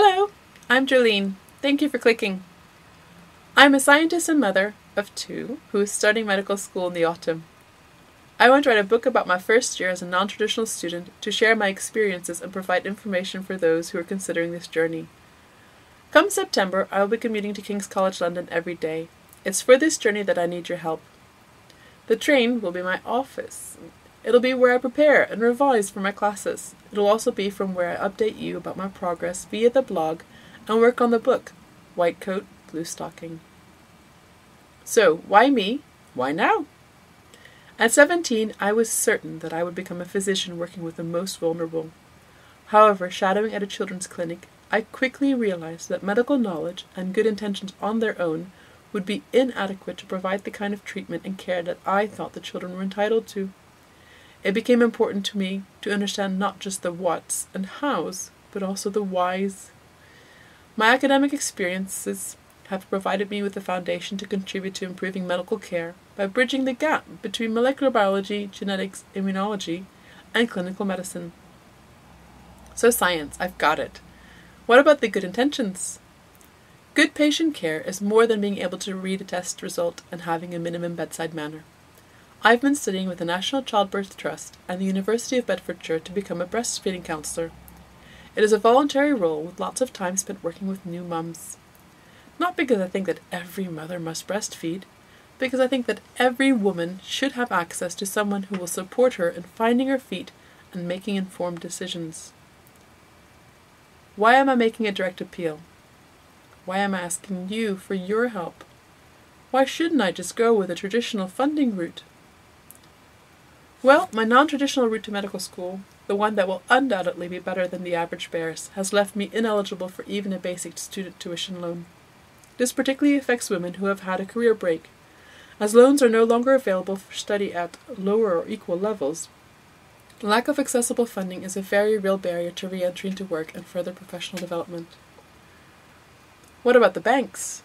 Hello, I'm Jolene. Thank you for clicking. I'm a scientist and mother of two who is starting medical school in the autumn. I want to write a book about my first year as a non traditional student to share my experiences and provide information for those who are considering this journey. Come September, I will be commuting to King's College London every day. It's for this journey that I need your help. The train will be my office. It'll be where I prepare and revise for my classes. It'll also be from where I update you about my progress via the blog and work on the book, White Coat, Bluestocking. So, why me? Why now? At 17, I was certain that I would become a physician working with the most vulnerable. However, shadowing at a children's clinic, I quickly realized that medical knowledge and good intentions on their own would be inadequate to provide the kind of treatment and care that I thought the children were entitled to. It became important to me to understand not just the whats and hows, but also the whys. My academic experiences have provided me with the foundation to contribute to improving medical care by bridging the gap between molecular biology, genetics, immunology, and clinical medicine. So, science, I've got it. What about the good intentions? Good patient care is more than being able to read a test result and having a minimum bedside manner. I've been studying with the National Childbirth Trust and the University of Bedfordshire to become a breastfeeding counsellor. It is a voluntary role with lots of time spent working with new mums. Not because I think that every mother must breastfeed, because I think that every woman should have access to someone who will support her in finding her feet and making informed decisions. Why am I making a direct appeal? Why am I asking you for your help? Why shouldn't I just go with a traditional funding route? Well, my non traditional route to medical school, the one that will undoubtedly be better than the average bears, has left me ineligible for even a basic student tuition loan. This particularly affects women who have had a career break. As loans are no longer available for study at lower or equal levels, lack of accessible funding is a very real barrier to re entry into work and further professional development. What about the banks?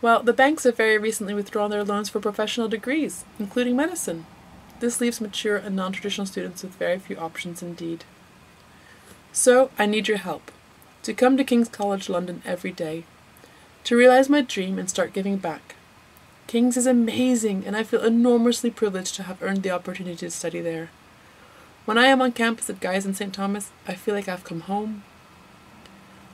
Well, the banks have very recently withdrawn their loans for professional degrees, including medicine. This leaves mature and non traditional students with very few options indeed. So, I need your help to come to King's College London every day to realize my dream and start giving back. King's is amazing, and I feel enormously privileged to have earned the opportunity to study there. When I am on campus at Guy's and St. Thomas, I feel like I've come home.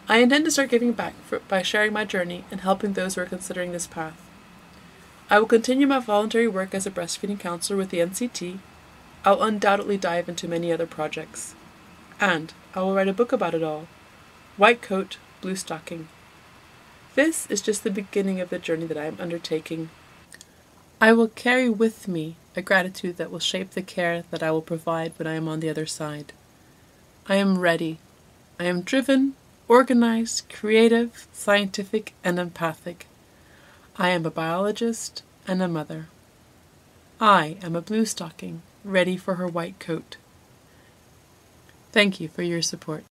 I intend to start giving back for, by sharing my journey and helping those who are considering this path. I will continue my voluntary work as a breastfeeding counselor with the NCT. I'll undoubtedly dive into many other projects. And I will write a book about it all White Coat, Bluestocking. This is just the beginning of the journey that I am undertaking. I will carry with me a gratitude that will shape the care that I will provide when I am on the other side. I am ready. I am driven, organized, creative, scientific, and empathic. I am a biologist and a mother. I am a blue stocking, ready for her white coat. Thank you for your support.